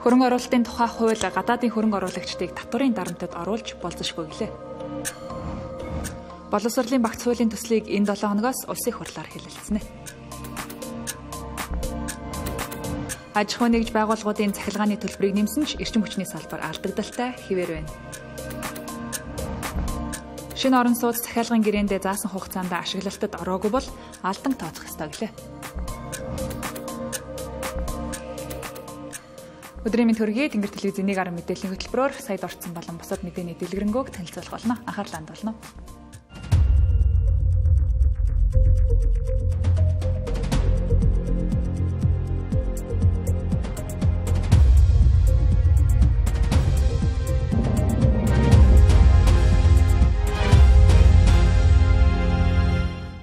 Хөрөнгө оруулалтын тухай хууль гадаадын хөрөнгө оруулагчдыг татварын дарамтад оруулж болзошгүй гэлээ. Боловсролын багц хуулийн төслийг энэ 7 хоногоос улсын хурлаар хэлэлцэнэ. Аж ахуй нэгж байгууллагуудын цахилгааны төлбөрийг нэмсэн ч эрчим хүчний салбар алдагдaltaй хിവэр байна. Шинэ орон сууц захиалгын гэрээндээ заасан хугацаанд ашиглалтад ороогүй бол алдан тооцох ёстой гэлээ. Өдрийн мэнд хөргий Тэнгэр телевизийн 1 гаруй мэдээллийн хөтөлбөрөөр саяд орцсон болон бусад мэдээний дэлгэрэнгөөг танилцуулах болно. Анхаарлаа хандуулно.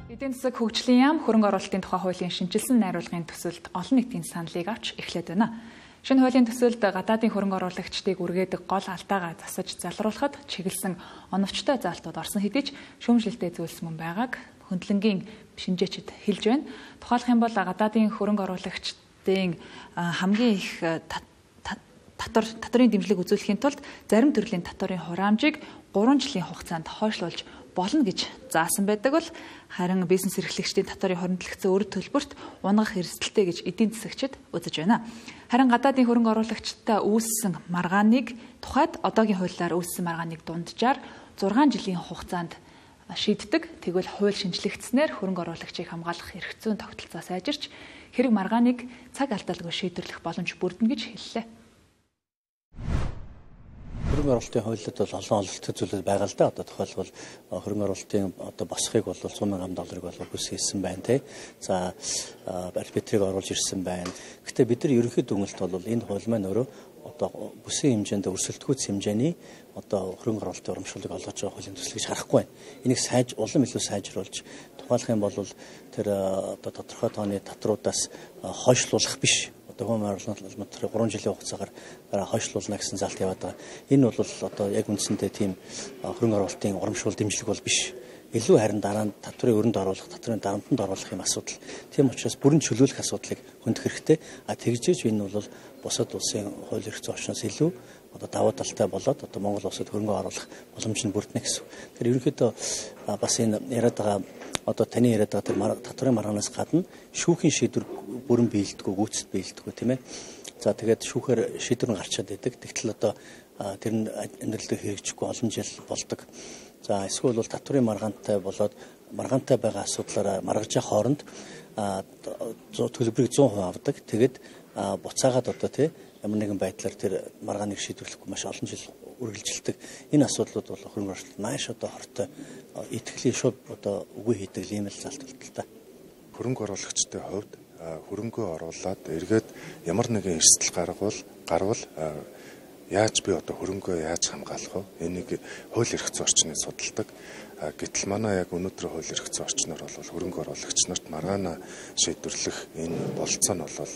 Эдийн засаг хөгжлийн яам хөрөнгө оруулалтын тухай хуулийн шинжилсэн найруулгын төсөлд олон нийтийн саналыг авч эхлээд байна. Шинэ хуулийн төсөлд гадаадын хөрөнгө оруулагчдыг үргээдэг гол алдаагаа засаж залруулахад чиглэсэн оновчтой заалтууд орсон хэдий ч шүүмжлэлтэй зүйлс мөн байгааг хөндлөнгийн шинжээчд хэлж байна. Тухайлх юм бол гадаадын хөрөнгө оруулагчдын хамгийн их татвар татварын дэмжлэг үзүүлэхийн тулд зарим төрлийн татварын хураамжийг 3 жилийн хугацаанд хойшлуулж болно гэж заасан байдаг бол харин бизнес эрхлэгчдийн татварын хоригдлогцсон өр төлбөрт унгах эрсдэлтэй гэж эдийн засагчид үзэж байна. Харин гадаадын хөрөнгө оруулагчтай үүссэн маргааныг тухайд одоогийн хуулиар үүссэн маргааныг дунджаар 6 жилийн хугацаанд шийддэг. Тэгвэл хууль шинжлэгдснээр хөрөнгө оруулагчийг хамгаалах эрх зүйн тогтолцоо сайжирч хэрэг маргааныг цаг алдалгүй шийдвэрлэх боломж бүрдэнэ гэж хэллээ хөрөнгө оруулалтын хуулиуд бол олон ололттой зүйлүүд байгаа л да. Одоо тухайлбал хөрөнгө оруулалтын одоо босхийг бол 100 сая долларыг бол хүссэн байна те. За арбитрийг оруулж ирсэн байна. Гэхдээ бид нар ерөнхий дүгнэлт бол энэ хууль маань өөрөө одоо бүсийн хэмжээнд өрсөлдөхүйц хэмжээний одоо хөрөнгө оруулалтын урамшууллыг олгож байгаа хуулийн төсөл гэж харахгүй байна. Энийг сайж улам илүү сайжруулж тухайлах юм бол тэр одоо тодорхой тооны татруудаас хойшлуулах биш одоо хум орлогын тэр 3 жилийн хугацаагаар хойшлуулна гэсэн залт яваад байгаа. Энэ бол одоо яг үндсэндээ тийм хөрөнгө оруулалтын урамшуул дэмжлэг бол биш. Илүү харин дараа нь татврын өрөнд оруулах, татврын дарамтанд оруулах юм асуудал. Тийм учраас бүрэн чөлөөлөх асуудлыг хөндөх хэрэгтэй. А тэгжээж энэ бол бусад улсын хууль эрх зүйн орчноос илүү одоо даваа талтай болоод одоо Монгол улсад хөрөнгө оруулах боломж нь бүрднэ гэсэн. Тэгэхээр ерөнхийдөө бас энэ яриад байгаа одоо таны яриад байгаа тэр татварын маргаанаас гадна шүүхийн шийдвэр бүрэн биелдэггүй, гүйцэд биелдэггүй тийм ээ. За тэгээд шүүхээр шийдвэр нь гарчаад байдаг. Тэгтэл одоо тэр нь амьдралдаа хэрэгжихгүй олон жил болдог. За эсвэл бол татварын маргаантай болоод маргаантай байгаа асуудлаараа маргажаа хооронд төлбөрийг 100% авдаг. Тэгээд буцаагаад одоо тий ямар нэгэн байдлаар тэр маргааныг шийдвэрлэхгүй маш олон жил үргэлжилдэг. Энэ асуудлууд бол хөрөнгө оруулалт маш одоо хортой итгэлийн шууд одоо үгүй хийдэг юм л залт л та. Хөрөнгө оруулагчдын хувьд хөрөнгөө оруулаад эргээд ямар нэгэн эрсдэл гаргавал гарвал яаж би одоо хөрөнгөө яаж хамгаалах вэ? Энийг хууль эрх зүйн орчныг судалдаг. Гэтэл манай яг өнөөдөр хууль эрх зүйн орчноор бол хөрөнгө оруулагч нарт маргаана шийдвэрлэх энэ болцоо нь бол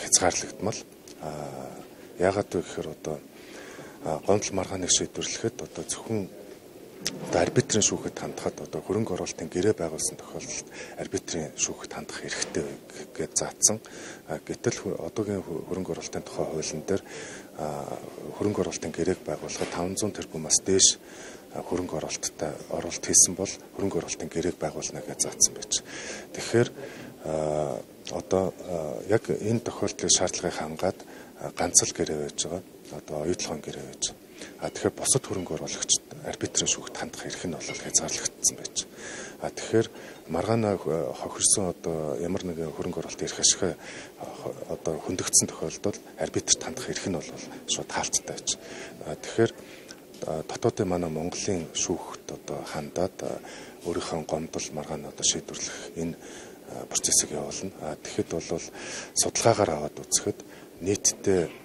хязгаарлагдмал. Яагаад вэ гэхээр одоо гомдол маргааныг шийдвэрлэхэд одоо зөвхөн одоо арбитрийн шүүхэд хандахад одоо хөрөнгө оруулалтын гэрээ байгуулсан тохиолдолд арбитрийн шүүхэд хандах эрхтэй гэж заасан. Гэтэл одоогийн хөрөнгө оруулалтын тухай хуулийн дээр хөрөнгө оруулалтын гэрээг байгуулахад 500 тэрбумаас дээш хөрөнгө оруулалттай оруулалт хийсэн бол хөрөнгө оруулалтын гэрээг байгуулна гэж заасан байж. Тэгэхээр одоо яг энэ тохиолдлын шаардлагыг хангаад ганц л гэрээ байж байгаа. Одоо оюутлогын гэрээ байж А тэгэхээр босод хөрөнгө оруулагчид арбитрын шүүхт хандах эрх нь бол хязгаарлагдсан байж. А тэгэхээр маргаана хохирсон одоо ямар нэгэн хөрөнгө оруулалт эрх ашиг одоо хөндөгдсөн тохиолдолд арбитрт хандах эрх нь бол шууд хаалттай байж. А тэгэхээр дотоодын манай Монголын шүүхт одоо хандаад өөрийнхөө гомдол маргаана одоо шийдвэрлэх энэ процессыг явуулна. А тэгэхэд бол судалгаагаар аваад үзэхэд нийтдээ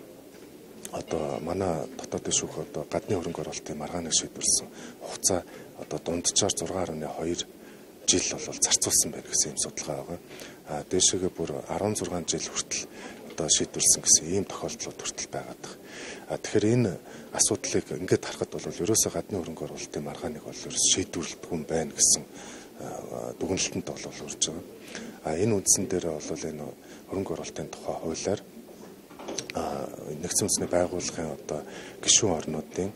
одоо манай дотоодын шүүх одоо гадны хөрөнгө оруулалтын маргааныг шийдвэрлсэн хугацаа одоо дунджаар 6.2 жил бол зарцуулсан байна гэсэн юм судалгаа байгаа. А дээшээгээ бүр 16 жил хүртэл одоо шийдвэрлсэн гэсэн ийм тохиолдлууд хүртэл байгаад байна. А тэгэхээр энэ асуудлыг ингээд харахад бол ерөөсөө гадны хөрөнгө оруулалтын маргааныг бол ерөөс шийдвэрлэдэг юм байна гэсэн дүгнэлтэнд бол урж байгаа. А энэ үндсэн дээр бол энэ хөрөнгө оруулалтын тухай хуулиар нэгдсэн үндэсний байгууллагын одоо гишүүн орнуудын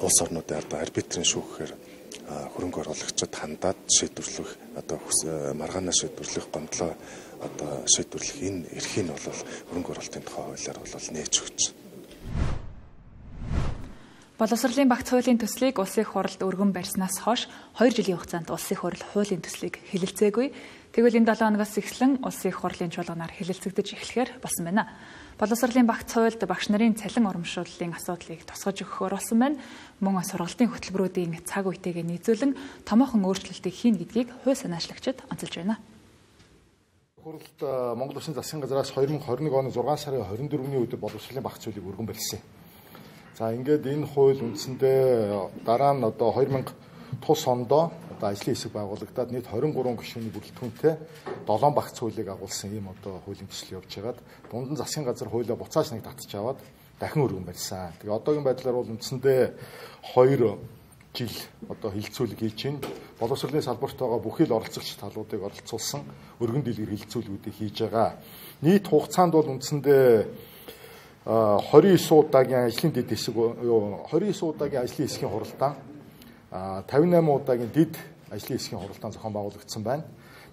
улс орнуудын одоо арбитрийн шүүхээр хөрөнгө оруулагчид хандаад шийдвэрлэх одоо маргаанаа шийдвэрлэх гомдлоо одоо шийдвэрлэх энэ эрхийг нь бол хөрөнгө оруулалтын тухай хуулиар бол нээж өгч Боловсролын багц хуулийн төслийг улсын хурлд өргөн барьснаас хойш 2 жилийн хугацаанд улсын хурл хуулийн төслийг хэлэлцээгүй. Тэгвэл энэ 7 оноос эхлэн улсын хурлын чуулганаар хэлэлцэгдэж эхлэхээр болсон байна. Боловсролын багц хуульд багш нарын цалин урамшууллын асуудлыг тусгаж өгөхөөр болсон байна. Мөн сургалтын хөтөлбөрүүдийн цаг үетэйгээ нийцүүлэн томоохон өөрчлөлтийг хийн гэдгийг хууль санаачлагчид онцолж байна. Хурлд Монгол Улсын засгийн газраас 2021 оны 6 сарын 24-ний өдөр боловсролын багц хуулийг өргөн барьсан. За ингээд энэ хууль үндсэндээ дараа нь одоо 2000 тус ондоо одоо ажлын хэсэг байгуулагдаад нийт 23 гишүүний бүрэлдэхүүнтэй 7 багц хуулийг агуулсан ийм одоо хуулийн төсөл явж байгаад дунд нь засгийн газар хуулиа буцааж нэг татчих аваад дахин өргөн барьсан. Тэгээ одоогийн байдлаар бол үндсэндээ 2 жил одоо хилцүүлэг хийж чинь боловсролын салбарт байгаа бүхий л оролцогч талуудыг оролцуулсан өргөн дэлгэр хилцүүлгүүдийг хийж байгаа. Нийт хугацаанд бол үндсэндээ 29 удаагийн ажлын дэд хэсэг юу 29 удаагийн ажлын хэсгийн хуралдаан 58 удаагийн дэд ажлын хэсгийн хуралдаан зохион байгуулагдсан байна.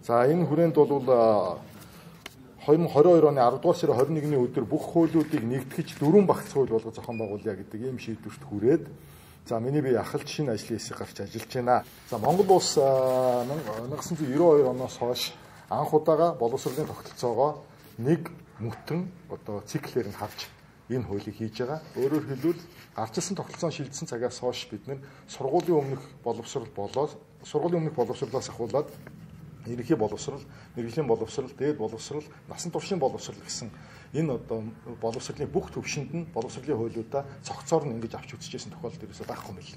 За энэ хүрээнд бол 2022 оны 10 дугаар сарын 21-ний өдөр бүх хуулиудыг нэгтгэж дөрвөн багц хууль болгож зохион байгуулъя гэдэг ийм шийдвэрт хүрээд за миний бие ахалт шинэ ажлын хэсэг гарч ажиллаж байна. За Монгол улс 1992 оноос хойш анх удаага боловсролын тогтолцоогоо нэг мүтэн одоо циклээр нь харж энэ хуулийг хийж байгаа. Өөрөөр хэлбэл гарчилсан тогтолцоон шилжсэн цагаас хойш бид нэр сургуулийн өмнөх боловсрал болоод сургуулийн өмнөх боловсралаас ахуулаад ерөнхий боловсрал, мэрэгжлийн боловсрал, дээд боловсрал, насан туршийн боловсрал гэсэн энэ одоо боловсролын бүх төвшөнд нь боловсролын хуулиудаа цогцоор нь ингэж авч үзчихсэн тохиолдол ерөөсөй байхгүй мэл.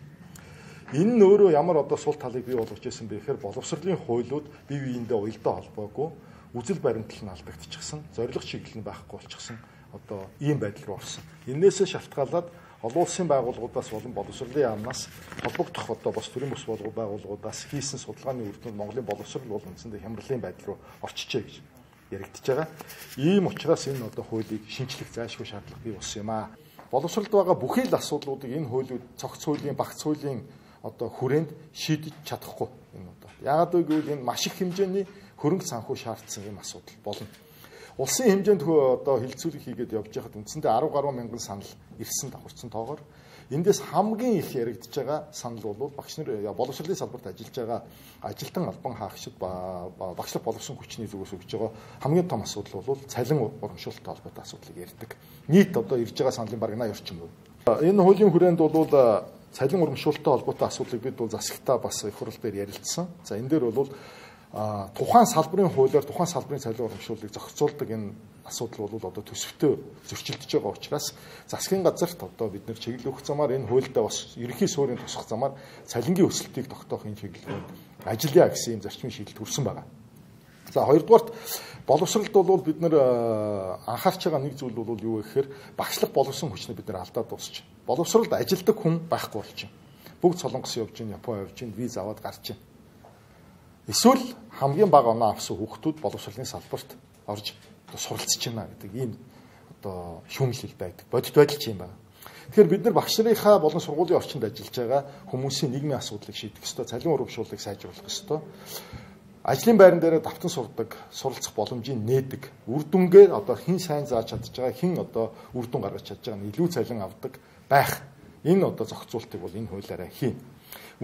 Энэ нь өөрөө ямар одоо сул талыг бий болгож ирсэн бэ гэхээр боловсролын хуулиуд бие биендээ уялдаа холбоогүй үзэл баримтлал нь алдагдчихсан, зориг чиглэл нь байхгүй болчихсон одоо ийм байдал руу орсон. Иннээсээ шалтгаалаад олон улсын байгууллагуудаас болон боловсролын яамнаас холбогдох одоо бас төрийн бус байгууллагуудаас хийсэн судалгааны үр дүнд Монголын боловсрол бол үндсэндээ хямралын байдал руу орчижээ гэж яригдчихэж байгаа. Ийм учраас энэ одоо хуулийг шинчлэх зайлшгүй шаардлага бий болсон юм аа. Боловсролд байгаа бүхий л асуудлуудыг энэ хуулиуд цогц хуулийн, багц хуулийн одоо хүрээнд шийдэж чадахгүй энэ одоо. Яагаад вэ гэвэл энэ маш их хэмжээний хөрөнгө санхүү шаардсан юм асуудал болно. Улсын хэмжээнд одоо хилцүүлэг хийгээд явж байхад үндсэндээ 10 гаруй мянган санал ирсэн давхарцсан тоогоор эндээс хамгийн их яригдж байгаа санал бол багш нар боловсролын салбарт ажиллаж байгаа ажилтан албан хаагчид багшлах боловсон хүчний зүгээс өгж байгаа хамгийн том асуудал бол цалин урамшуулалттай холбоотой асуудлыг ярьдаг. Нийт одоо ирж байгаа саналын бараг 80 орчим хувь. Энэ хуулийн хүрээнд бол цалин урамшуулалттай холбоотой асуудлыг бид бол засагтаа бас их хурал дээр ярилцсан. За энэ дээр бол тухайн салбарын хуулиар тухайн салбарын цалин урамшууллыг зохицуулдаг энэ асуудал бол одоо төсөвтөө зөрчилдөж байгаа учраас засгийн газарт одоо бид нэр чиглэл өгөх замаар энэ хуульдаа бас ерөнхий суурийн тусах замаар цалингийн өсөлтийг тогтоох энэ чиглэлээр ажиллая гэсэн юм зарчмын шийдэл төрсэн байгаа. За хоёрдугаарт боловсролд бол бид нэр анхаарч байгаа нэг зүйл бол юу гэхээр багшлах боловсон хүчнээ бид нэр алдаад дуусч. Боловсролд ажилдаг хүн байхгүй болчихно. Бүгд солонгос явж гин, Япон явж гин, виз аваад гарч гин Эсвэл хамгийн бага оноо авсан хүүхдүүд боловсролын салбарт орж суралцж байна гэдэг ийм одоо шүүмжлэл байдаг. Бодит байдал ч юм байна. Тэгэхээр бид нар багш нарынхаа болон сургуулийн орчинд ажиллаж байгаа хүмүүсийн нийгмийн асуудлыг шийдэх ёстой, цалин урамшууллыг сайжруулах ёстой. Ажлын байран дээр давтан сурдаг, суралцах боломжийг нээдэг. Үр дүнгээр одоо хэн сайн зааж чадж байгаа, хэн одоо үр дүн гаргаж чадж байгаа нь илүү цалин авдаг байх. Энэ одоо зохицуултыг бол энэ хуулиараа хийн.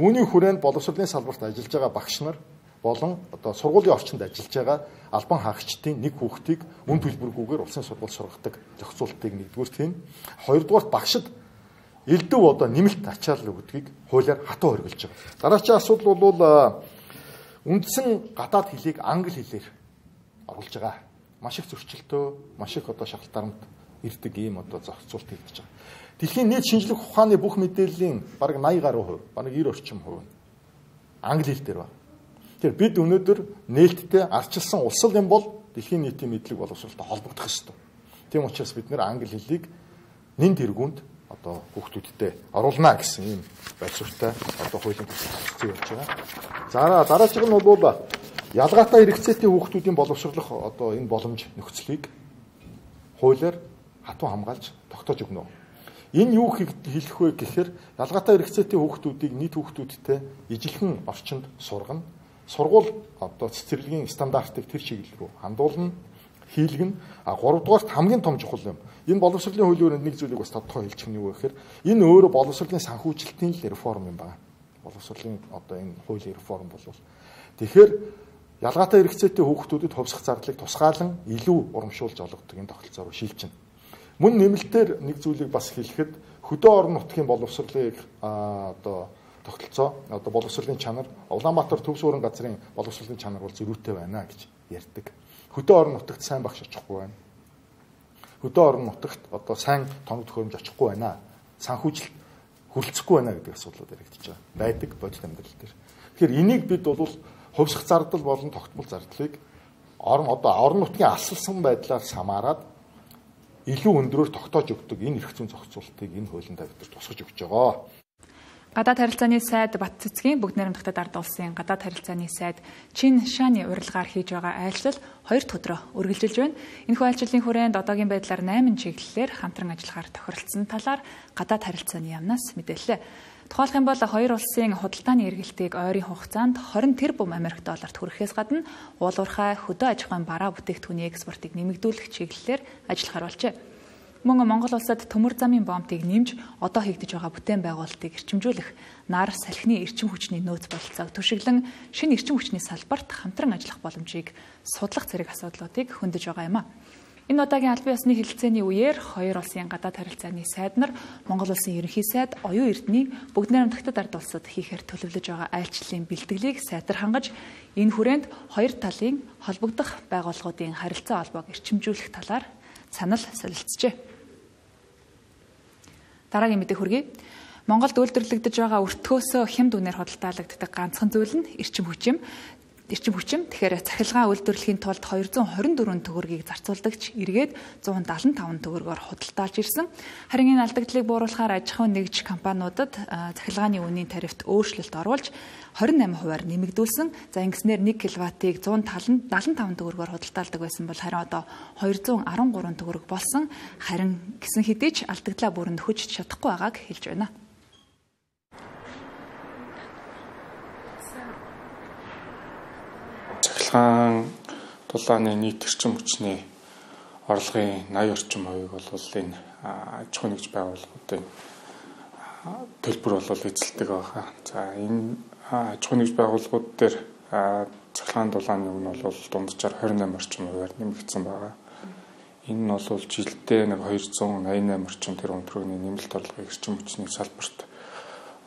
Үүний хүрээнд боловсролын салбарт ажиллаж байгаа багш нар болон одоо сургуулийн орчинд ажиллаж байгаа албан хаагчдын нэг хүүхдийг үн төлбөргүйгээр улсын сургууль сургадаг зохицуултыг нэгдүгээр тийм. Хоёрдугаар багшид элдв одоо нэмэлт ачаал өгдгийг хуулиар хатуу хоригдж байгаа. Дараагийн асуудал бол үндсэн гадаад хэлийг англи хэлээр оруулж байгаа. Маш их зөрчилтөө, маш их одоо шалтгарамд ирдэг ийм одоо зохицуулт хийгдэж байгаа. Дэлхийн нийт шинжлэх ухааны бүх мэдээллийн бараг 80 гаруй хувь, бараг 90 орчим хувь англи хэл дээр байна. Тэгэхээр бид өнөөдөр нээлттэй арчилсан улсал юм бол дэлхийн нийтийн мэдлэг боловсролтой холбогдох ёстой. Тийм учраас бид нэр англи хэлийг нэн тэргуунд одоо хүүхдүүдтэй оруулна гэсэн ийм байцаагтай одоо хуулийн төсөл явж байгаа. За дараачих нь бол ялгаатай хэрэгцээтэй хүүхдүүдийн боловсруулах одоо энэ боломж нөхцөлийг хуулиар хатуу хамгаалж тогтоож өгнө. Энэ юу хэлэх вэ гэхээр ялгаатай хэрэгцээтэй хүүхдүүдийг нийт хүүхдүүдтэй ижилхэн орчинд сургана. Сургууль одоо цэцэрлэгийн стандартыг тэр чиглэл рүү хандуулна, хийлгэн. А 3 дугаарт хамгийн том чухал юм. Энэ боловсролын хуулийн нэг зүйлийг бас тодорхой хэлчих нь юу гэхээр энэ өөрөө боловсролын санхүүжилтийн реформ юм байна. Боловсролын одоо энэ хуулийн реформ бол тэгэхээр ялгаатай хэрэгцээтэй хүүхдүүдэд хувьсах зардлыг тусгаалan илүү урамшуулж олгодог энэ тогтолцоо руу шилжинэ. Мөн нэмэлтээр нэг зүйлийг бас хэлэхэд хөдөө орон нутгийн боловсролыг одоо тогтолцоо одоо боловсролын чанар Улаанбаатар төвс өрн газрын боловсролын чанар бол зөрүүтэй байна гэж ярьдаг. Хөдөө орон нутагт сайн багш очихгүй байна. Хөдөө орон нутагт одоо сайн тоног төхөөрөмж очихгүй байна. Санхүүжилт хүрэлцэхгүй байна гэдэг асуудлууд яригдчихэж байгаа. Байдаг бодит амьдрал дээр. Тэгэхээр энийг бид бол хувьсах зардал болон тогтмол зардлыг орон одоо орон нутгийн асалсан байдлаар самаарад илүү өндөрөөр тогтоож өгдөг энэ эрх зүйн зохицуултыг энэ хуулиндаа бид тусгаж өгч байгаа. Гадаад харилцааны сайд Бат цэцгийн бүгд найрамдагтад ард улсын гадаад харилцааны сайд Чин Шааны урилгаар хийж байгаа айлчлал хоёр өдрөө үргэлжилж байна. Энэхүү айлчлалын хүрээнд одоогийн байдлаар 8 чиглэлээр хамтран ажиллахаар тохиролцсон талаар гадаад харилцааны яамнаас мэдээллээ. Тухайлх юм бол хоёр улсын худалдааны эргэлтийг ойрын хугацаанд 20 тэрбум Америк долларт хүрэхээс гадна уулуурхай хөдөө аж ахуйн бараа бүтээгдэхүүний экспортыг нэмэгдүүлэх чиглэлээр ажиллахаар болжээ. Мөн Монгол улсад төмөр замын бомбыг нэмж одоо хийгдэж байгаа бүтээн байгуулалтыг эрчимжүүлэх нар салхины эрчим хүчний нөөц бололцоог төшиглэн шинэ эрчим хүчний салбарт хамтран ажиллах боломжийг судлах зэрэг асуудлуудыг хөндөж байгаа юм а. Энэ удаагийн албан ёсны хэлэлцээний үеэр хоёр улсын гадаад харилцааны сайд нар Монгол улсын ерөнхий сайд оюун эрднийг бүгд найрамдагтад ард улсад хийхээр төлөвлөж байгаа айлчлалын бэлтгэлийг сайтар хангаж энэ хүрээнд хоёр талын холбогдох байгууллагуудын харилцаа холбоог эрчимжүүлэх талаар санал солилцжээ. Дараагийн мэдээ хүргэе. Монголд үйлдвэрлэгдэж байгаа өртгөөсөө хямд үнээр худалдаалагддаг ганцхан зүйл нь эрчим хүчим эрчим хүчим тэгэхээр цахилгаан үйлдвэрлэхийн тулд 224 төгрөгийг зарцуулдагч эргээд 175 төгрөгөөр худалдаалж ирсэн. Харин энэ алдагдлыг бууруулахаар аж ахуйн нэгж компаниудад цахилгааны үнийн тарифт өөрчлөлт оруулж 28 хувиар нэмэгдүүлсэн. За ингэснээр 1 кВт-ыг 175 төгрөгөөр худалдаалдаг байсан бол харин одоо 213 төгрөг болсон. Харин гисэн хэдий ч алдагдлаа бүрэн нөхөж чадахгүй байгааг хэлж байна. Цахилгаан дулааны нийт эрчим хүчний орлогын 80 орчим хувийг бол энэ аж ахуй нэгж байгууллагуудын төлбөр бол эзэлдэг байгаа. За энэ аж ахуй нэгж байгууллагууд дээр цахилгаан дулааны үн бол дунджаар 28 орчим хувиар нэмэгдсэн байгаа. Энэ нь бол жилдээ нэг 288 орчим тэрбум төгрөгийн нэмэлт орлогыг эрчим хүчний салбарт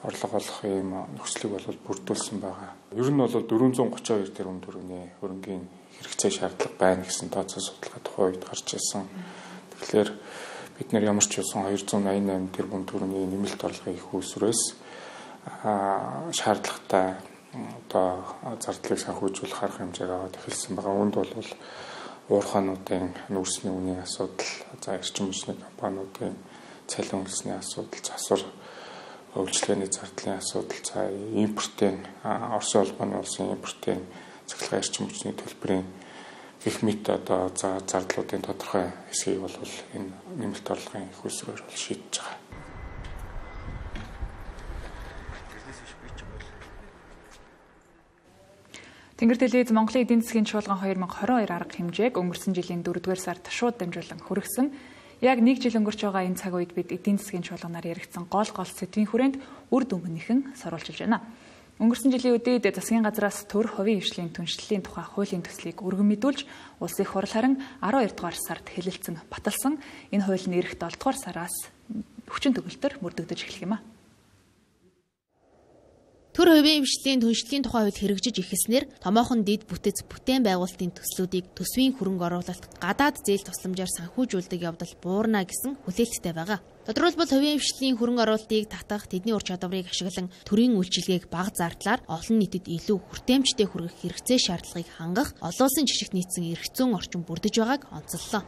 орлого олох ийм нөхцөлийг бол бүрдүүлсэн байгаа. Ер нь бол 432 тэрбум төгрөгийн хөрөнгийн хэрэгцээ шаардлага байна гэсэн тооцоо судалгаа тухайн үед гарч ирсэн. Тэгэхээр бид нэр ямар ч байсан 288 тэрбум төгрөгийн нэмэлт орлогын их үүсвэрээс шаардлагатай одоо зардлыг санхүүжүүлэх арга хэмжээг аваад эхэлсэн байгаа. Үүнд бол уурхаануудын нүүрсний үнийн асуудал, за эрчим хүчний компаниудын цалин үлсний асуудал, засвар үйлчлэгээний зардлын асуудал цаа импортын Оросын улбаны улсын импортын цахилгаан эрчим хүчний төлбөрийн гэх мэт одоо за зардлуудын тодорхой хэсгийг бол энэ нэмэлт орлогын их усрээр бол шийдэж байгаа. Тэнгэр телевиз Монголын эдийн засгийн чуулган 2022 арга хэмжээг өнгөрсөн жилийн 4-р сард шууд дамжуулан хүргэсэн. Яг нэг жил өнгөрч байгаа энэ цаг үед бид эдийн засгийн чуулганаар яригдсан гол гол сэдвийн хүрээнд үр дүнгийнхэн сорулжилж байна. Өнгөрсөн жилийн үдээд засгийн газраас төр хувийн хвшлийн түншлэлийн тухай хуулийн төслийг өргөн мэдүүлж улс их хурл харин 12 дугаар сард хэлэлцэн баталсан. Энэ хууль нь эх 7 дугаар сараас хүчин төгөлтөр мөрдөгдөж эхлэх юм а. Төр хувийн хвшлийн түншлэлийн тухай хууль хэрэгжиж эхэлснээр томоохон дид бүтэц бүтээн байгуулалтын төслүүдийг төсвийн хөрөнгө оруулалт гадаад зээл тусламжаар санхүүжүүлдэг явдал буурна гэсэн хүлээлттэй байгаа. Тодорхойлбол хувийн хвшлийн хөрөнгө оруулалтыг татах, тэдний ур чадварыг ашиглан төрийн үйлчилгээг бага зардлаар олон нийтэд илүү хүртээмжтэй хүргэх хэрэгцээ шаардлагыг хангах олон улсын жишгт нийцсэн эрх зүйн орчин бүрдэж байгааг онцоллоо.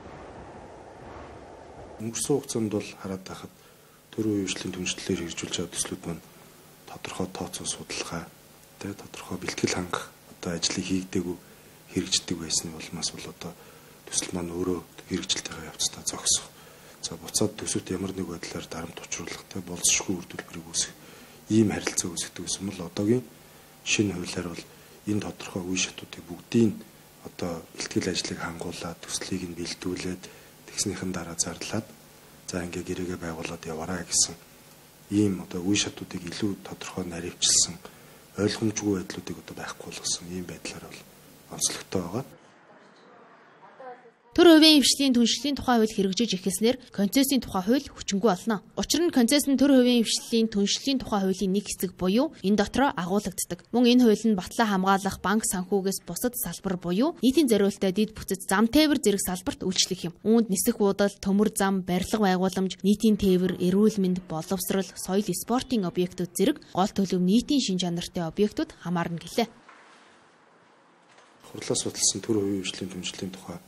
Өнгөрсөн хугацаанд бол хараад байхад төрийн хвшлийн түншлэлээр хэрэгжүүлж байгаа төслүүд маань тодорхой тооцоо судалгаа тэ тодорхой бэлтгэл хангах одоо ажлыг хийгдээгүй хэрэгждэг байсны улмаас бол одоо төсөл маань өөрөө хэрэгжилтэйгээ явцдаа зогсох за буцаад төсөвт ямар нэг байдлаар дарамт учруулахтай болцсошгүй үр дүнлэрийг үүсгэх ийм харилцаа үүсгдэг гэсэн бол одоогийн шинэ хуулиар бол энэ тодорхой үе шатуудыг бүгдийг одоо ихтгэл ажлыг хангуулаад төслийг нь бэлдүүлээд тэгснийхэн дараа зарлаад за ингээ гэрээгээ байгуулад яваарай гэсэн ийм одоо үе шатуудыг илүү тодорхой наривчилсан ойлгомжгүй байдлуудыг одоо байхгүй болгосон ийм байдлаар бол онцлогтой байгаа. Төр хувийн хвшлийн түншлэлийн тухай хууль хэрэгжиж эхэлснээр концессийн тухай хууль хүчингүй болно. Учир нь концесс нь төр хувийн хвшлийн түншлэлийн тухай хуулийн нэг хэсэг буюу энэ дотроо агуулгаддаг. Мөн энэ хууль нь батлаа хамгаалах банк санхүүгээс бусад салбар буюу нийтийн зориулалтад дид бүтэц зам тээвэр зэрэг салбарт үйлчлэх юм. Үүнд нисэх буудал, төмөр зам, барилга байгууламж, нийтийн тээвэр, эрүүл мэнд, боловсрал, соёл, спортын объектууд зэрэг гол төлөв нийтийн шин чанартай объектууд хамаарна гэлээ. Хурлаас судалсан төр хувийн хвшлийн түншлэлийн тухай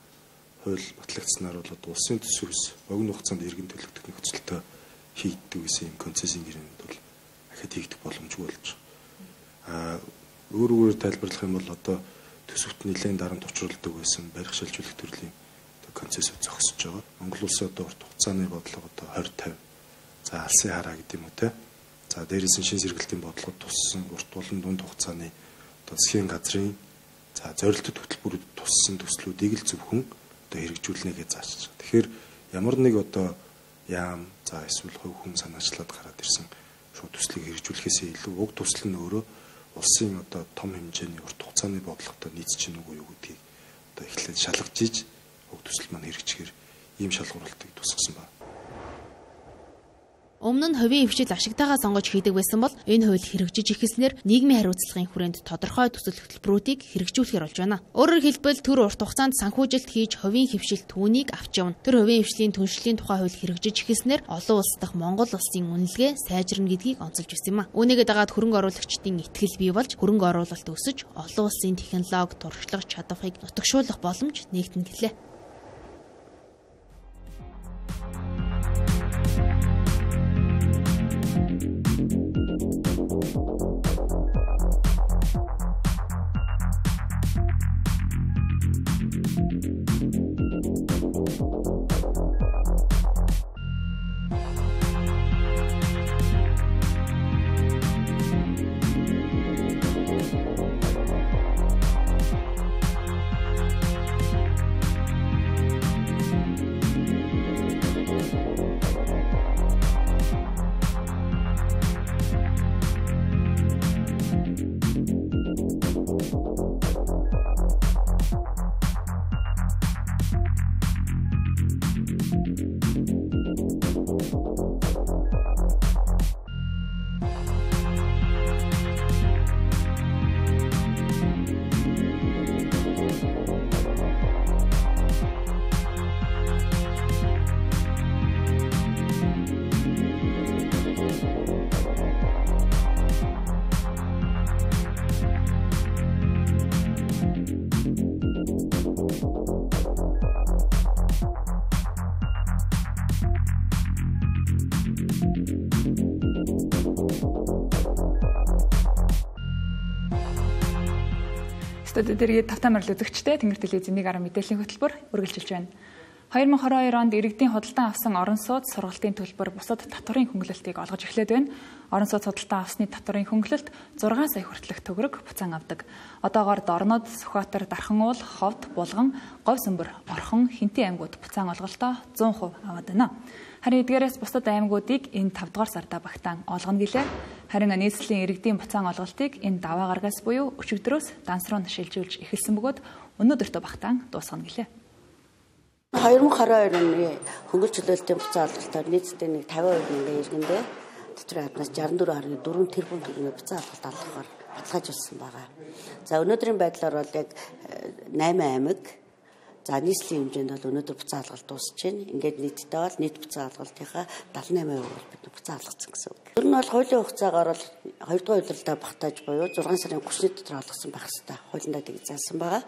хууль батлагдсанаар бол улсын төсвөөс богино хугацаанд иргэн төлөгдөх нөхцөлтөй хийгддэг гэсэн юм концессийн гэрээнд бол дахиад хийгдэх боломжгүй болж байгаа. Аа өөр өөрөөр тайлбарлах юм бол одоо төсөвт нэлээд дарамт учруулдаг байсан барих шилжүүлэх төрлийн концесс зогсож байгаа. Монгол улсын одоо урт хугацааны бодлого одоо 20 50. За алсын хараа гэдэг юм уу те. За дээрээс нь шин сэргэлтийн бодлогод туссан урт болон дунд хугацааны одоо засгийн газрын за зорилттой хөтөлбөрүүд туссан төслүүдийг л зөвхөн одоо хэрэгжүүлнэ гэж заашж байгаа. Тэгэхээр ямар нэг одоо яам за эсвэл хувь хүн санаачлаад гараад ирсэн шууд төслийг хэрэгжүүлэхээс илүү уг төсөл нь өөрөө улсын одоо том хэмжээний урт хугацааны бодлоготой нийцэж гин үгүй юу гэдгийг одоо эхлээд шалгаж иж уг төсөл маань хэрэгжихээр ийм шалгуулалтыг тусгасан байна. Өмнө нь хувийн хвшил ашигтайгаа сонгож хийдэг байсан бол энэ хууль хэрэгжиж эхэлснээр нийгмийн хариуцлагын хүрээнд тодорхой төсөл хөтөлбөрүүдийг хэрэгжүүлэхээр болж байна. Өөрөөр хэлбэл төр урт хугацаанд санхүүжилт хийж хувийн хвшил түүнийг авч явна. Тэр хувийн хвшлийн түншлэлийн тухай хууль хэрэгжиж эхэлснээр олон улс дахь Монгол улсын үнэлгээ сайжирна гэдгийг онцолж байсан юм а. Үүнийгээ дагаад хөрөнгө оруулагчдын итгэл бий болж хөрөнгө оруулалт өсөж олон улсын технологи туршлага чадварыг нутагшуулах боломж нэгтэн гэлээ. Студид дэргэд тавтаа морил үзэгчтэй Тэнгэр телевизийн нэг арга мэдээллийн хөтөлбөр үргэлжилж байна. 2022 онд иргэдийн худалдан авсан орон сууц сургалтын төлбөр бусад татварын хөнгөлөлтийг олгож эхлээд байна. Орон сууц худалдан авсны татварын хөнгөлөлт 6 сая хүртэлх төгрөг буцаан авдаг. Одоогоор Дорнод, Сүхбаатар, Дархан уул, Ховд, Булган, Говь сүмбэр, Орхон, Хинтээ аймагуд буцаан олголтоо 100% аваад байна. Харин эдгээрээс бусад аймагуудыг энэ 5 дугаар сарда багтаан олгоно гэлээ. Харин нийслэлийн иргэдийн буцаан олголтыг энэ даваа гаргаас буюу өчигдрөөс данс руу шилжүүлж эхэлсэн бөгөөд өнөөдөртөө багтаан дуусгана гэлээ. 2022 оны хөнгөлт чөлөөлтийн буцаан олголтоор нийтдээ нэг 50% мянган иргэндээ дотроо хаднаас 64.4 тэрбум төгрөгийн буцаан олголт авахаар баталгаажуулсан байгаа. За өнөөдрийн байдлаар бол яг 8 э, аймаг За нийслэлийн хэмжээнд бол өнөөдөр буцаа алгалт дуусж байна. Ингээд нийтдээ бол нийт буцаа алгалтынхаа 78% бол бид буцаа алгацсан гэсэн үг. Ер нь бол хуулийн хугацаагаар бол 2 дугаар удирдалтаа багтааж буюу 6 сарын 30-ны дотор алгасан байх хэрэгтэй. Хуулиндаа тийг заасан байгаа.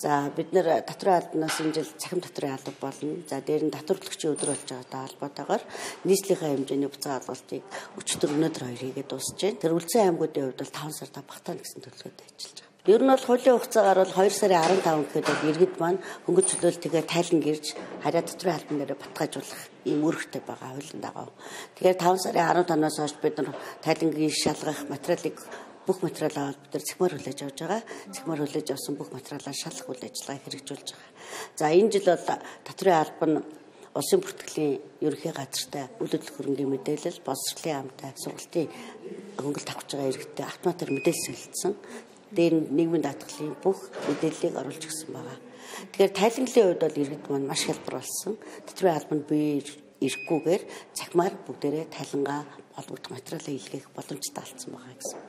За бид нэр татварын албанаас энэ жил цахим татварын алба болно. За дээр нь татварлогчийн өдөр болж байгаатай холбоотойгоор нийслэлийн хэмжээний буцаа алгалтыг өчигдөр өнөөдөр хоёр хийгээд дуусж байна. Тэр үлцэн аймагуудын хувьд бол 5 сарда багтаана гэсэн төлөвлөгөөтэй ажиллаж. Ер нь бол хуулийн хугацаагаар бол 2 сарын 15 гэхэд иргэд маань хөнгөж чөлөөлтөгээ тайлан гэрж хараа дотрын албан дээр батгажуулах ийм үүрэгтэй байгаа хуулийн дагав. Тэгэхээр 5 сарын 15-наас хойш бид нар тайлан гэрж шалгах материалыг бүх материал аваад бид нар цэгмаар хүлээж авч байгаа. Цэгмаар хүлээж авсан бүх материалаа шалгах үйл ажиллагаа хэрэгжүүлж байгаа. За энэ жил бол дотрын албан улсын бүртгэлийн ерөнхий газартай үйл хөдлөх хөрөнгөний мэдээлэл, боловсролын амтай, сургалтын хөнгөлт авч байгаа иргэдтэй автоматар мэдээлэл солилцсон. Дээр нь нийгмийн даатгалын бүх мэдээллийг оруулж өгсөн байгаа. Тэгэхээр тайланглалын хувьд бол иргэд маань маш хялбар болсон. Дотрын албанд бие ирэхгүйгээр цахимаар бүгдээрээ тайлангаа холбогдох материалаа илгээх боломжтой алдсан байгаа гэсэн.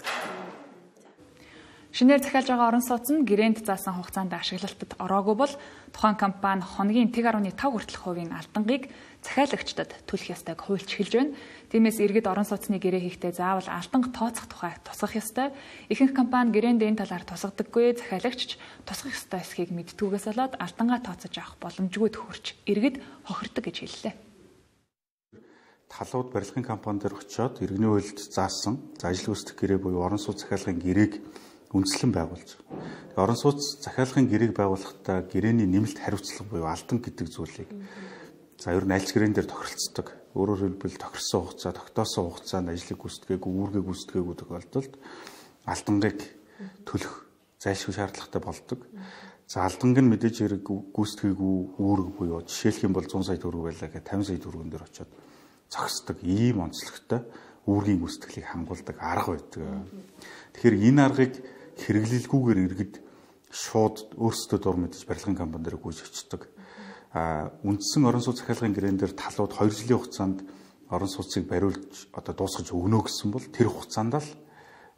Шинээр захиалж байгаа орон сууц нь гэрээнд заасан хугацаанд ашиглалтад ороогүй бол тухайн компани хоногийн 1.5 хүртэлх хувийн алдангийг захиалагчдад төлөх ёстойг хуульч хэлж байна. Тиймээс иргэд орон сууцны гэрээ хийхдээ заавал алданг тооцох тухай тусгах ёстой. Ихэнх компани гэрээнд энэ талаар тусгадаггүй захиалагчч тусгах ёстой эсхийг мэдтгүйгээс болоод алдангаа тооцож авах боломжгүй төхөрч иргэд хохирдог гэж хэллээ талууд барилгын компани дээр очиод иргэний хуульд заасан за ажил гүйцэтгэх гэрээ буюу орон сууц захиалгын гэрээг үндэслэн байгуулж. Орон сууц захиалгын гэрээг байгуулахдаа гэрээний нэмэлт хариуцлага буюу алдан гэдэг зүйлийг за ер нь альч гэрээн дээр тохиролцдог. Өөрөөр хэлбэл тохирсон хугацаа, тогтоосон хугацаанд ажлыг гүйцэтгээгүй, үүргээ гүйцэтгээгүй тохиолдолд алдангийг төлөх зайлшгүй шаардлагатай болдог. За алданг нь мэдээж хэрэг гүйцэтгээгүй үүрэг буюу жишээлх юм бол 100 сая төгрөг байлаа гэх 50 сая төгрөгөн дээр очиод зогсдог ийм онцлогтой үүргийн гүйцэтгэлийг хангуулдаг арга байдаг. Тэгэхээр энэ аргыг хэрэглэлгүйгээр иргэд шууд өөрсдөө дур мэдж барилгын компани дээр гүйж очдог. Үндсэн орон сууц захиалгын гэрэн дээр талууд 2 жилийн хугацаанд орон сууцыг бариулж одоо дуусгаж өгнө гэсэн бол тэр хугацаанд л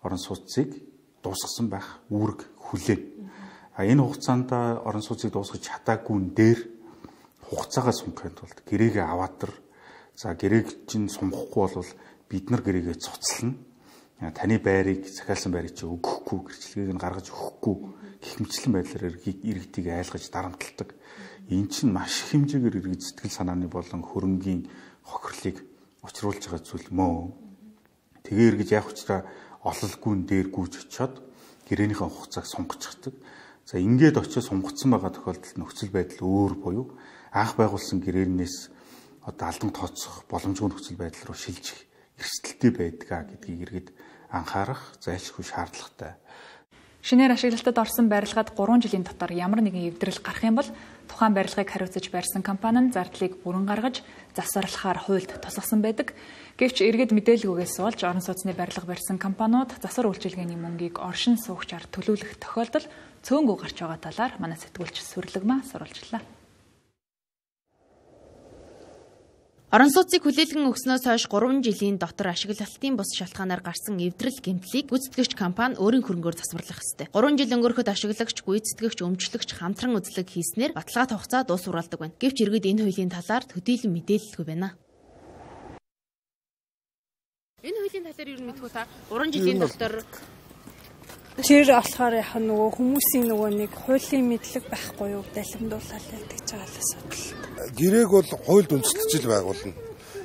орон сууцыг дуусгасан байх үүрэг хүлээ. А энэ хугацаанд орон сууцыг дуусгаж чадаагүй нь дээр хугацаагаа сунгахын тулд гэрээгээ аваатар за гэрээг чинь сунгахгүй бол бид нар гэрээгээ цуцлана таны байрыг захиалсан байрыг чи өгөхгүй гэрчлэгийг нь гаргаж өгөхгүй гэх мэтлэн байдлаар иргэдийг айлгаж дарамталдаг. Энэ чинь маш их хэмжээгээр иргэд сэтгэл санааны болон хөрөнгийн хохирлыг учруулж байгаа зүйл мөө. Тэгээ иргэд яг учраас ололгүй дээр гүйж очиод гэрээнийхээ хугацааг сунгацдаг. За ингээд очиж сунгацсан байгаа тохиолдолд нөхцөл байдал өөр буюу анх байгуулсан гэрээнээс одоо алдан тооцох боломжгүй нөхцөл байдал руу шилжих эрсдэлтэй байдгаа гэдгийг иргэд анхаарах зайлшгүй шаардлагатай. Шинээр ашиглалтад орсон барилгаад 3 жилийн дотор ямар нэгэн эвдрэл гарах юм бол тухайн барилгыг хариуцаж барьсан компани нь зардлыг бүрэн гаргаж засварлахаар хуульд тусгасан байдаг. Гэвч иргэд мэдээлгүйгээс болж орон сууцны барилга барьсан компаниуд засвар үйлчилгээний мөнгийг оршин суугчаар төлөвлөх тохиолдол цөөнгөө гарч байгаа талаар манай сэтгүүлч Сүрлэгмаа сурвалжлаа. Орон сууцыг хүлээлгэн өгснөөс хойш 3 жилийн дотор ашиглалтын бус шалтгаанаар гарсан эвдрэл гэмтлийг гүйцэтгэгч компани өөрийн хөрөнгөөр засварлах ёстой. 3 жил өнгөрөхөд ашиглагч, гүйцэтгэгч, өмчлөгч хамтран үзлэг хийснээр баталгаат хугацаа дуусварладаг байна. Гэвч иргэд энэ хуулийн талаар төдийлөн мэдээлэлгүй байна. Энэ хуулийн талаар юу мэдхүү та 3 жилийн дотор Тэр болохоор яг нөгөө хүмүүсийн нөгөө нэг хуулийн мэдлэг байхгүй юу далимдуулаад ч байгаа асуудал. Гэрээг бол хуульд үндэслэж ил байгуулна.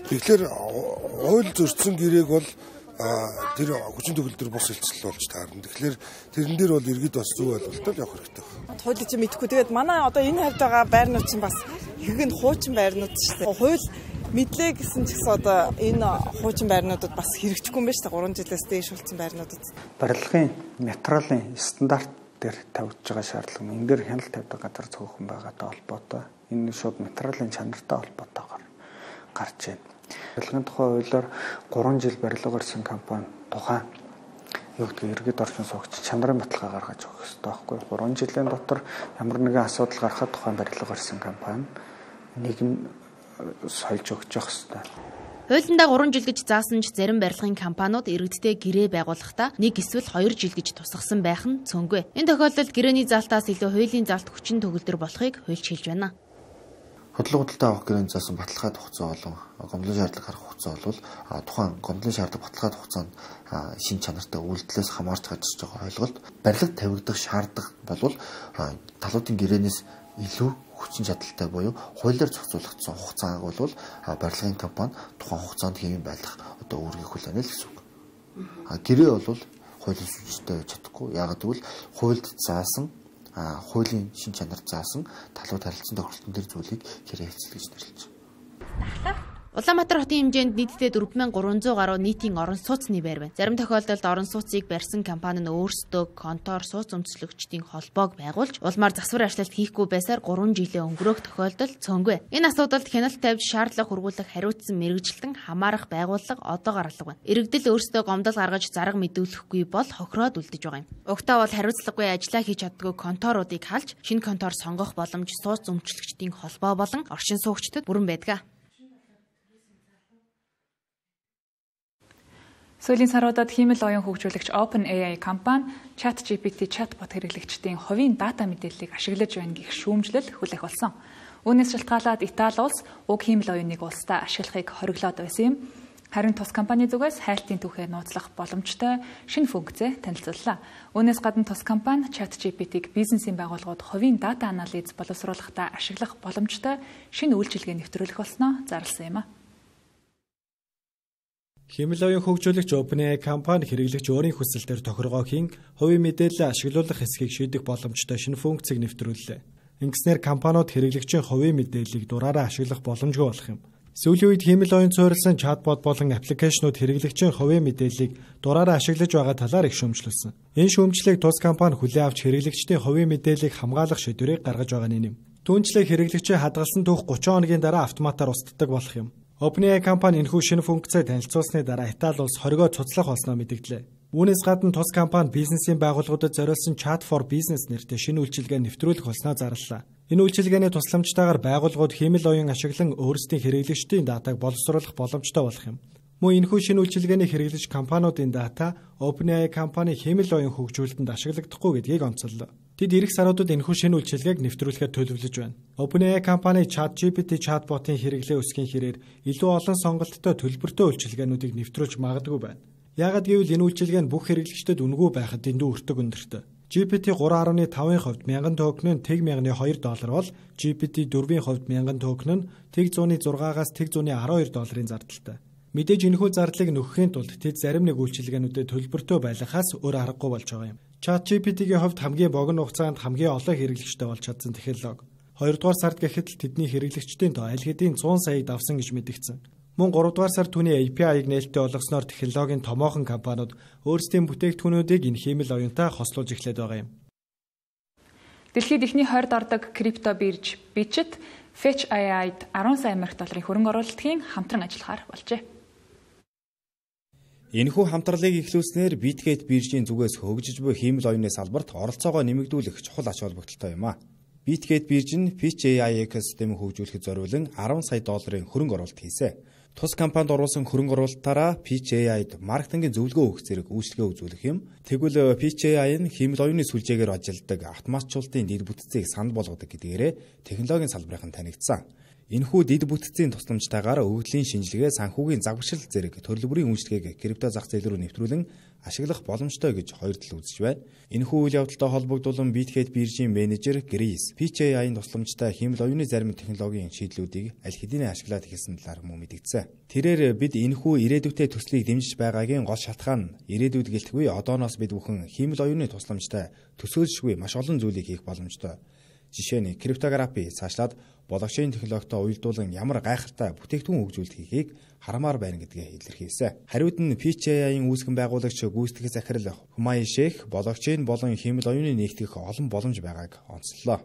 Тэгэхээр хууль зөрчсөн гэрээг бол тэр хүчин төгөлдөр бус илчил болж таарна. Тэгэхээр тэрэн дээр бол иргэд бас зөв ойлголттой явах хэрэгтэй байна. Хуулийг чи мэдэхгүй. Тэгээд манай одоо энэ хавьд байгаа байрнууд чинь бас ихэнх хуучин байрнууд шүү дээ. Хууль мэдлээ гэсэн ч гэсэн одоо энэ хуучин байрнуудад бас хэрэгжихгүй юм байна шүү дээ 3 жилээс дээш болсон байрнуудад. Барилгын материалын стандарт дээр тавьж байгаа шаардлага энэ дээр хяналт тавьдаг газар зөөхөн байгаатай холбоотой энэ шууд материалын чанартай холбоотойгоор гарч байна. Барилгын тухай хуулиар 3 жил барилга барьсан компани тухайн юу гэдэг иргэд орчин суугч чанарын баталгаа гаргаж өгөх хэрэгтэй байхгүй 3 жилийн дотор ямар нэгэн асуудал гарахад тухайн барилга барьсан компани нэгэн сольж өгч явах хэрэгтэй. Хуулиндаа 3 жил гэж заасан ч зарим барилгын компаниуд иргэдтэй гэрээ байгуулахдаа 1 эсвэл 2 жил гэж тусгасан байх нь цөөнгүй. Энэ тохиолдолд гэрээний залтаас илүү хуулийн залт хүчин төгөлдөр болохыг хуульч хэлж байна. Хөдөлгөөн худалдаа авах гэрээний заасан баталгаад хугацаа болон гомдлын шаардлага гарах хугацаа бол тухайн гомдлын шаардлага баталгаад хугацаанд шин чанартай үйлдэлээс хамаарч гаджиж байгаа ойлголт барилгад тавигдах шаардлага бол талуудын гэрээнээс илүү хүчин чадалтай буюу хуулиар зохицуулагдсан хугацааг бол барилгын компани тухайн хугацаанд хэвэн байлгах одоо үүргийг хүлээнэ л гэсэн үг. А гэрээ бол хуулийн сүнжтэй чадахгүй. Яг гэвэл хуульд заасан хуулийн шин чанар заасан талууд харилцан тохиолдсон төр зүйлийг хэрэг хэлцэл гэж нэрлэж байна. Улаанбаатар хотын хэмжээнд нийтдээ 4300 гаруй нийтийн орон сууцны байр байна. Зарим тохиолдолд орон сууцыг барьсан компани нь өөрсдөө контор сууц өмчлөгчдийн холбоог байгуулж улмаар засвар ашлалт хийхгүй байсаар 3 жилээ өнгөрөөх тохиолдол цөөнгүй. Энэ асуудалд хяналт тавьж шаардлага хүргүүлэх хариуцсан мэрэгжилтэн хамаарах байгууллага одоо гарлага байна. Иргэдэл өөрсдөө гомдол гаргаж зарга мэдүүлэхгүй бол хохироод үлдэж байгаа юм. Угтаа бол хариуцлагагүй ажиллаа хийж чаддгүй конторуудыг халж шинэ контор сонгох боломж сууц өмчлөгчдийн холбоо болон оршин суугчдад бүрэн байдаг. Сүүлийн саруудад хиймэл оюун хөгжүүлэгч OpenAI компани ChatGPT чатбот хэрэглэгчдийн хувийн дата мэдээллийг ашиглаж байна гэх шүүмжлэл хүлээх болсон. Үүнээс шалтгаалаад Итали улс уг хиймэл оюуныг улсдаа ашиглахыг хориглоод байсан юм. Харин тус компани зүгээс хайлтын түүхээ нууцлах боломжтой шинэ функцээ танилцууллаа. Үүнээс гадна тус компани ChatGPT-г бизнесийн байгууллагууд хувийн дата анализ боловсруулахдаа ашиглах боломжтой шинэ үйлчилгээ нэвтрүүлэх болсноо зарласан юм а. Хэмэл оюун хөгжүүлэгч OpenAI компани хэрэглэгч өөрийн хүсэлтээр тохиргоо хийн хувийн мэдээлэл ашиглуулах хэсгийг шийдэх боломжтой шинэ функцийг нэвтрүүллээ. Ингэснээр компаниуд хэрэглэгчийн хувийн мэдээллийг дураараа ашиглах боломжгүй болох юм. Сүүлийн үед хэмэл оюун суурилсан чатбот болон аппликейшнууд хэрэглэгчийн хувийн мэдээллийг дураараа ашиглаж байгаа талаар их шүүмжлүүлсэн. Энэ шүүмжлэгийг тус компани хүлээн авч хэрэглэгчдийн хувийн мэдээллийг хамгаалах шийдвэрийг гаргаж байгаа нь юм. Түүнчлэг хэрэглэгчийн хадгалсан түүх 30 хоногийн дараа автоматар устддаг болох юм. OpenAI компани энэхүү шинэ функцээ танилцуулсны дараа Итали улс хоригоо цуцлах болсноо мэдгдлээ. Үүнээс гадна тус компани бизнесийн байгууллагуудад зориулсан Chat for Business нэртэй шинэ үйлчилгээ нэвтрүүлэх болсноо зарлалаа. Энэ үйлчилгээний тусламжтайгаар байгууллагууд хиймэл оюун ашиглан өөрсдийн хэрэглэгчдийн датаг боловсруулах боломжтой болох юм. Мөн энэхүү шинэ үйлчилгээний хэрэглэж компаниудын дата OpenAI компани хиймэл оюун хөгжүүлэлтэнд ашиглагдахгүй гэдгийг онцоллоо. Тэд эх саруудад энэхүү шинэ үйлчилгээг нэвтрүүлэхэд төлөвлөж байна. OpenAI компани ChatGPT чатботын хэрэглээ өсгийн хэрээр илүү олон сонголттой төлбөртэй үйлчилгээнүүдийг нэвтрүүлж магадгүй байна. Яагад гэвэл энэ үйлчилгээ нь бүх хэрэглэгчдэд үнэгүй байхад дэндүү өртөг өндөртэй. GPT 3.5-ын хувьд 1000 токен нь тэг 1002 доллар бол GPT 4-ийн хувьд 1000 токен нь тэг 106-аас тэг 112 долларын зардалтай. Мэдээж энэхүү зардлыг нөхөхийн тулд тэд зарим нэг үйлчилгээнүүдэд төлбөртэй байлгахаас өөр аргагүй болж байгаа юм. ChatGPT-гийн хувьд хамгийн богино хугацаанд хамгийн олон хэрэглэгчтэй болж чадсан технологи. Хоёрдугаар сард гэхэд л тэдний хэрэглэгчдийн тоо аль хэдийн 100 саяыг давсан гэж мэдгдсэн. Мөн 3 дугаар сар түүний API-г нээлттэй болгосноор технологийн томоохон компаниуд өөрсдийн бүтээгдэхүүнүүдийг энэ хиймэл оюунтай хослуулж эхлэв байгаа юм. Дэлхийд ихний 20-д ордог крипто бирж Bitget Fetch AI-д 10 сая америк долларын хөрөнгө оруулалтын хамтран ажиллахаар болжээ. Энэхүү хамтралыг эхлүүлснээр Bitgate биржийн зүгээс хөгжиж буй хиймэл оюуны салбарт оролцоогоо нэмэгдүүлэх чухал ач холбогдолтой юм а. Bitgate бирж нь Pitch AI экосистемийг хөгжүүлэхэд зориулан 10 сая долларын хөрөнгө оруулалт хийсэн. Тус компанид оруулсан хөрөнгө оруулалтаараа Pitch AI-д маркетингийн зөвлөгөө өгөх зэрэг үйлчлэгээ үзүүлэх юм. Тэгвэл Pitch AI нь хиймэл оюуны сүлжээгээр ажилладаг автоматжуулалтын дэд бүтцийг санал болгодог гэдгээрээ технологийн салбарын танигдсан. Энэхүү дэд бүтцийн тусламжтайгаар өвөгдлийн шинжилгээ, санхүүгийн загваршил зэрэг төрөл бүрийн үйлчлэгийг крипто зах зээл рүү нэвтрүүлэн ашиглах боломжтой гэж хоёр тал үзэж байна. Энэхүү үйл явдалтай холбогдуулан Bitget биржийн менежер Грис PCI-ын тусламжтай хиймэл оюуны зарим технологийн шийдлүүдийг аль хэдийнэ ашиглаад эхэлсэн талаар мөн мэдгдсэн. Тэрээр бид энэхүү ирээдүйтэй төслийг дэмжиж байгаагийн гол шалтгаан нь ирээдүйд гэлтгүй одооноос бид бүхэн хиймэл оюуны тусламжтай төсөөлшгүй маш олон зүйлийг хийх боломжтой. Жишээ нь криптографи цаашлаад блокчейн технологитой уялдуулан ямар гайхалтай бүтээгдэхүүн хөгжүүлэхийг харамаар байна гэдгээ илэрхийлсэн. Хариуд нь PCI-ийн үүсгэн байгуулагч гүйцэтгэх захирал Хумай Шейх блокчейн болон хиймэл оюуны нэгтгэх олон боломж байгааг онцлоо.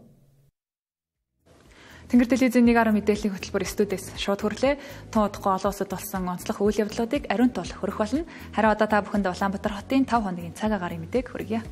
Тэнгэр телевизийн нэг арга мэдээллийн хөтөлбөр студиэс шууд хүрлээ. Тун удахгүй олон улсад болсон онцлог үйл явдлуудыг ариун тул хөрөх болно. Харин одоо та бүхэнд Улаанбаатар хотын 5 хоногийн цаг агарын мэдээг хүргье.